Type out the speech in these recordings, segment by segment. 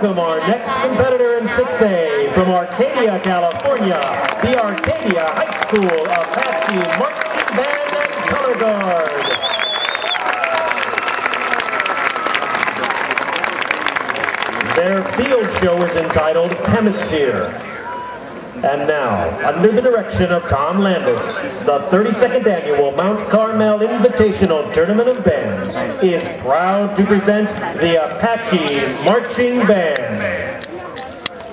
welcome our next competitor in 6A from Arcadia, California, the Arcadia High School Apache Marching Band and Color Guard. Their field show is entitled Hemisphere. And now, under the direction of Tom Landis, the 32nd annual Mount Carmel Invitational Tournament of Bands is proud to present the Apache Marching Band.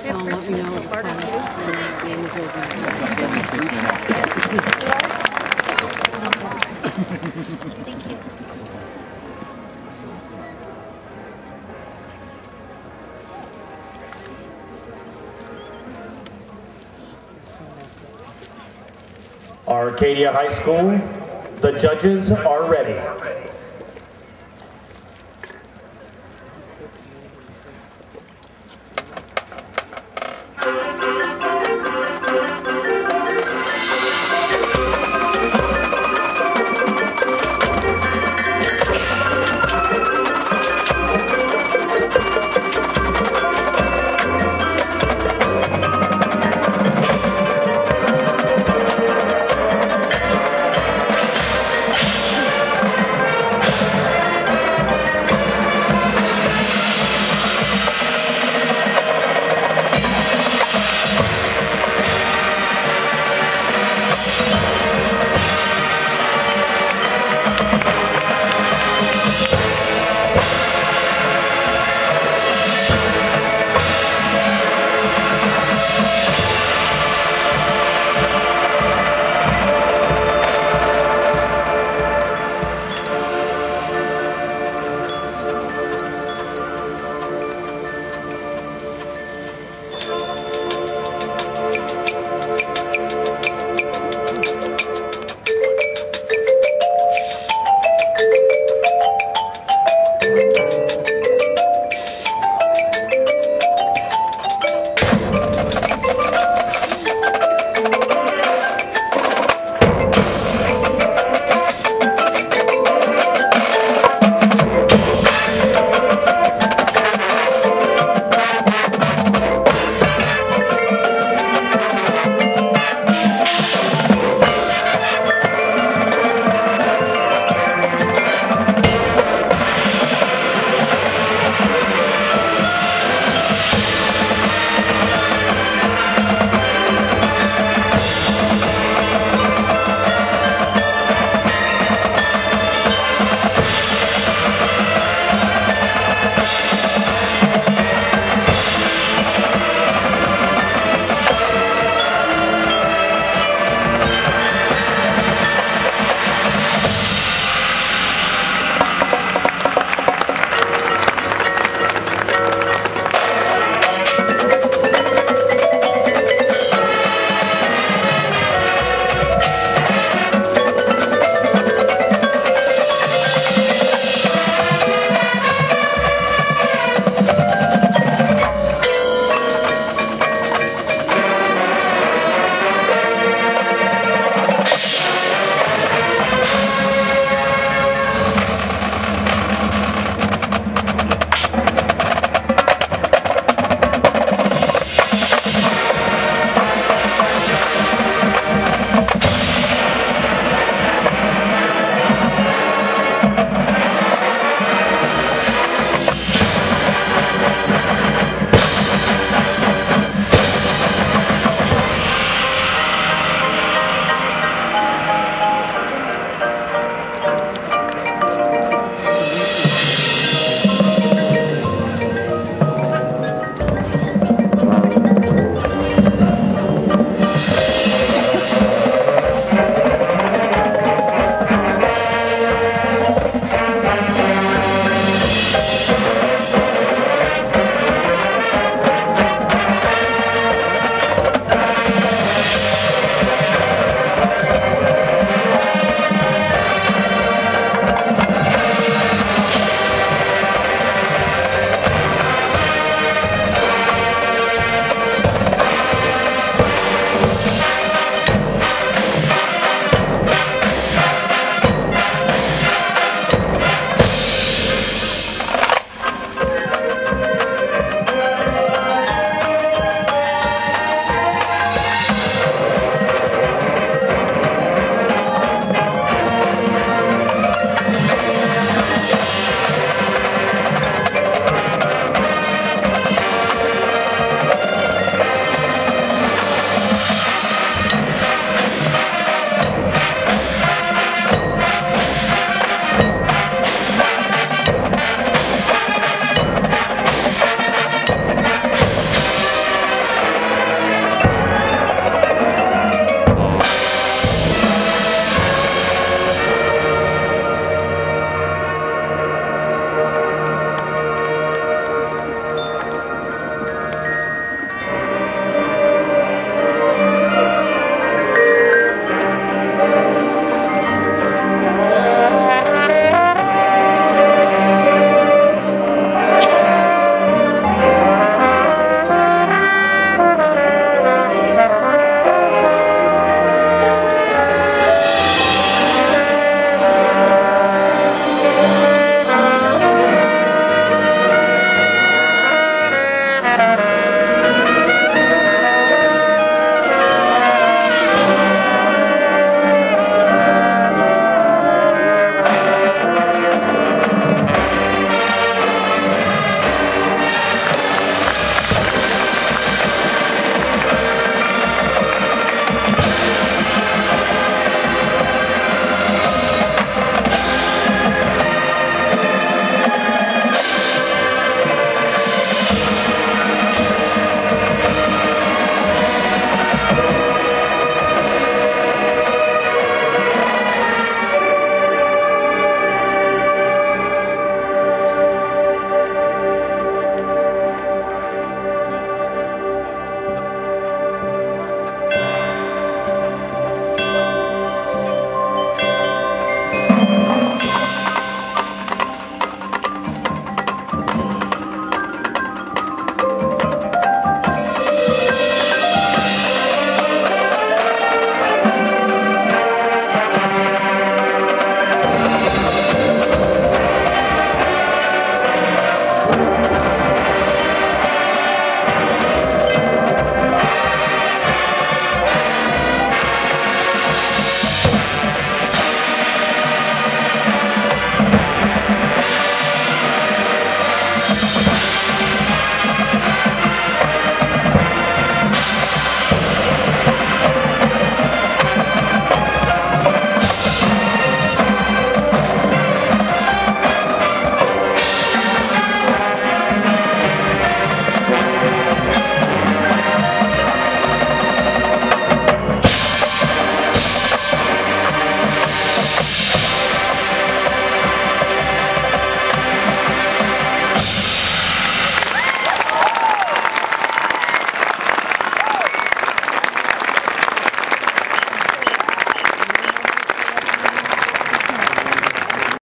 I'll let Arcadia High School, the judges are ready.